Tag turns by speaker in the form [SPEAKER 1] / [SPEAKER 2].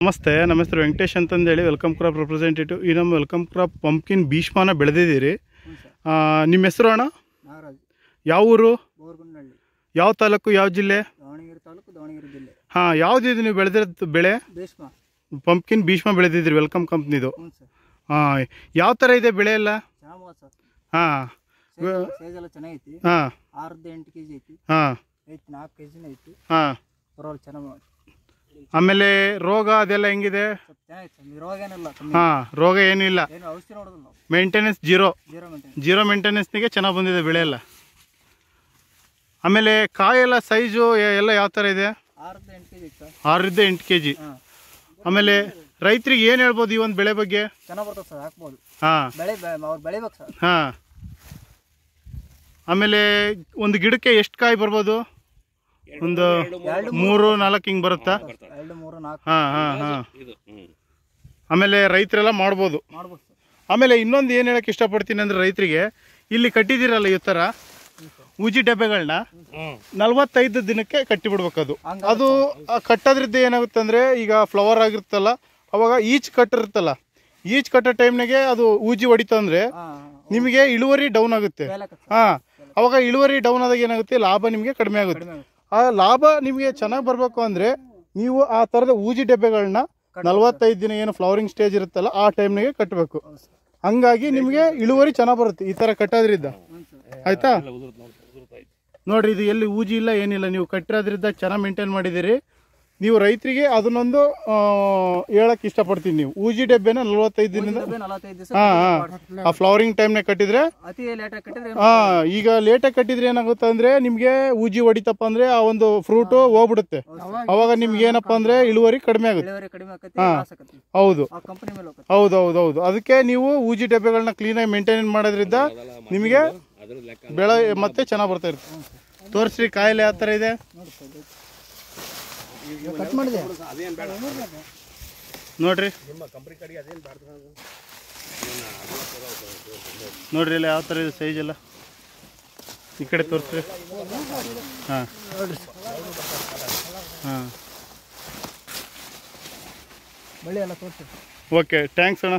[SPEAKER 1] ನಮಸ್ತೆ ನಮಸ್ತೆ ಹೆಸರು ವೆಂಕಟೇಶ್ ಅಂತಂದೇಳಿ ವೆಲ್ಕಮ್ ಕ್ರಾಪ್ ರೆಪ್ರೆಸೆಂಟೇಟಿವ್ ಈ ನಮ್ಮ ವೆಲ್ಕಮ್ ಕ್ರಾಪ್ ಪಂಪ್ಕಿನ್ ಭೀಷ್ಮನ ಬೆಳೆದಿದ್ದೀರಿ. ನಿಮ್ಮ ಹೆಸರು ಅಣ್ಣ? ಯಾವ ಊರು? ಯಾವ ತಾಲೂಕು ಯಾವ ಜಿಲ್ಲೆ? ಹಾಂ ಯಾವ್ದಿದು ನೀವು ಬೆಳೆದಿರೋದು ಬೆಳೆ?
[SPEAKER 2] ಭೀಷ್ಮ.
[SPEAKER 1] ಪಂಪ್ಕಿನ್ ಭೀಷ್ಮ ಬೆಳೆದಿದ್ದೀರಿ ವೆಲ್ಕಮ್ ಕಂಪ್ನಿದು ಹಾಂ ಯಾವ ಥರ ಇದೆ ಬೆಳೆ ಎಲ್ಲ? ಹಾಂ. ಹಾಂ. ಹಾಂ. ಹಾಂ. ಆಮೇಲೆ ರೋಗ ಅದೆಲ್ಲ ಹೆಂಗಿದೆ? ಹಾ, ರೋಗ
[SPEAKER 2] ಏನು ನಾವು
[SPEAKER 1] maintenance zero
[SPEAKER 2] zero maintain
[SPEAKER 1] zero ಮೇಂಟೆನೆನ್ಸ್ನಿಗೆ ಚೆನ್ನಾಗಿ ಬಂದಿದೆ ಬೆಳೆ ಎಲ್ಲ. ಆಮೇಲೆ ಕಾಯೆಲ್ಲ ಸೈಜು ಎಲ್ಲ ಯಾವ ಥರ ಇದೆ? ಆರರಿಂದ ಎಂಟು ಕೆ ಜಿ ಆಮೇಲೆ ರೈತರಿಗೆ ಏನು ಹೇಳ್ಬೋದು ಈ ಒಂದು ಬೆಳೆ ಬಗ್ಗೆ? ಹಾಂ. ಆಮೇಲೆ ಒಂದು ಗಿಡಕ್ಕೆ ಎಷ್ಟು ಕಾಯಿ ಬರ್ಬೋದು? ಒಂದು ಮೂರು ನಾಲ್ಕು ಹಿಂಗ್ ಬರುತ್ತಾ?
[SPEAKER 2] ಎರಡು ಮೂರು ನಾಲ್ಕು.
[SPEAKER 1] ಹಾಂ ಹಾಂ ಹಾಂ. ಆಮೇಲೆ ರೈತರೆಲ್ಲ ಮಾಡ್ಬೋದು.
[SPEAKER 2] ಮಾಡ್ಬೋದು ಸರ್.
[SPEAKER 1] ಆಮೇಲೆ ಇನ್ನೊಂದು ಏನು ಹೇಳಕ್ಕೆ ಇಷ್ಟಪಡ್ತೀನಿ ಅಂದರೆ ರೈತರಿಗೆ ಇಲ್ಲಿ ಕಟ್ಟಿದ್ದೀರಲ್ಲ ಈ ಥರ? ಉಜಿ ಡಬ್ಬೆಗಳನ್ನ ನಲವತ್ತೈದು ದಿನಕ್ಕೆ ಕಟ್ಟಿಬಿಡ್ಬೇಕು ಅದು
[SPEAKER 2] ಹಂಗ
[SPEAKER 1] ಅದು ಆ ಕಟ್ಟೋದ್ರಿಂದ ಏನಾಗುತ್ತೆ ಅಂದರೆ ಈಗ ಫ್ಲವರ್ ಆಗಿರುತ್ತಲ್ಲ ಅವಾಗ ಈಚ್ ಕಟ್ಟಿರುತ್ತಲ್ಲ. ಈಚ್ ಕಟ್ಟೋ ಟೈಮ್ನಾಗೆ ಅದು ಊಜಿ ಹೊಡಿತು ಅಂದ್ರೆ ನಿಮಗೆ ಇಳುವರಿ ಡೌನ್ ಆಗುತ್ತೆ. ಹಾ ಅವಾಗ ಇಳುವರಿ ಡೌನ್ ಆದಾಗ ಏನಾಗುತ್ತೆ? ಲಾಭ ನಿಮಗೆ ಕಡಿಮೆ ಆಗುತ್ತೆ. ಆ ಲಾಭ ನಿಮಗೆ ಚೆನ್ನಾಗಿ ಬರಬೇಕು ಅಂದರೆ ನೀವು ಆ ಥರದ ಊಜಿ ಡಬ್ಬೆಗಳನ್ನ ನಲವತ್ತೈದು ದಿನ ಏನು ಫ್ಲವರಿಂಗ್ ಸ್ಟೇಜ್ ಇರುತ್ತಲ್ಲ ಆ ಟೈಮ್ನಾಗೆ ಕಟ್ಟಬೇಕು ಹಂಗಾಗಿ ನಿಮಗೆ ಇಳುವರಿ ಚೆನ್ನಾಗಿ ಬರುತ್ತೆ ಈ ಥರ ಕಟ್ಟೋದ್ರಿಂದ.
[SPEAKER 2] ಆಯಿತಾ? ನೋಡಿರಿ
[SPEAKER 1] ಆಯ್ತಾ ನೋಡ್ರಿ ಇದು ಎಲ್ಲಿ ಊಜಿ ಇಲ್ಲ ಏನಿಲ್ಲ ನೀವು ಕಟ್ಟಿರೋದ್ರಿಂದ ಚೆನ್ನಾಗಿ ಮೇಂಟೈನ್ ಮಾಡಿದ್ದೀರಿ. ನೀವು ರೈತರಿಗೆ ಅದನ್ನೊಂದು ಹೇಳಕ್ ಇಷ್ಟಪಡ್ತೀನಿ ನೀವು. ಊಜಿ ಡಬ್ಬೆನ ನಲ್ವತ್ತೈದು
[SPEAKER 2] ದಿನದ
[SPEAKER 1] ಹಾಂ ಹಾಂ. ಆ ಫ್ಲವರಿಂಗ್ ಟೈಮ್ನಾಗ ಕಟ್ಟಿದ್ರೆ ಹಾ ಈಗ ಲೇಟಾಗಿ ಕಟ್ಟಿದ್ರೆ ಏನಾಗುತ್ತೆ ಅಂದ್ರೆ ನಿಮ್ಗೆ ಊಜಿ ಹೊಡಿತಪ್ಪ ಅಂದ್ರೆ ಆ ಒಂದು ಫ್ರೂಟ್ ಹೋಗ್ಬಿಡುತ್ತೆ. ಅವಾಗ ನಿಮ್ಗೆ ಏನಪ್ಪಾ ಅಂದ್ರೆ ಇಳುವರಿ ಕಡಿಮೆ ಆಗುತ್ತೆ.
[SPEAKER 2] ಆಕತಿ
[SPEAKER 1] ಹೌದು. ಹೌದು ಹೌದು ಹೌದು. ಅದಕ್ಕೆ ನೀವು ಊಜಿ ಡಬ್ಬೆಗಳನ್ನ ಕ್ಲೀನಾಗಿ ಮೇಂಟೈನ್ ಮಾಡೋದ್ರಿಂದ ನಿಮಗೆ ಬೆಳೆ ಮತ್ತೆ ಚೆನ್ನಾಗಿ ಬರ್ತಾ ಇರುತ್ತೆ. ತೋರಿಸ್ರಿ ಕಾಯಿಲೆ ಯಾವ ಥರ ಇದೆ?
[SPEAKER 2] ಕಟ್ ಮಾಡಿದೆ.
[SPEAKER 1] ನೋಡ್ರಿ. ನೋಡ್ರಿ ಇಲ್ಲ ಯಾವ ಥರ ಇದೆ ಸೈಜ್ ಎಲ್ಲ? ಈ ಕಡೆ ತೋರಿಸ್ರಿ. ಹಾಂ. ಹಾಂ.
[SPEAKER 2] ಬಳ್ಳಿ ಎಲ್ಲ ತೋರಿಸಿ
[SPEAKER 1] ಓಕೆ ಥ್ಯಾಂಕ್ಸ್ ಅಣ್ಣ.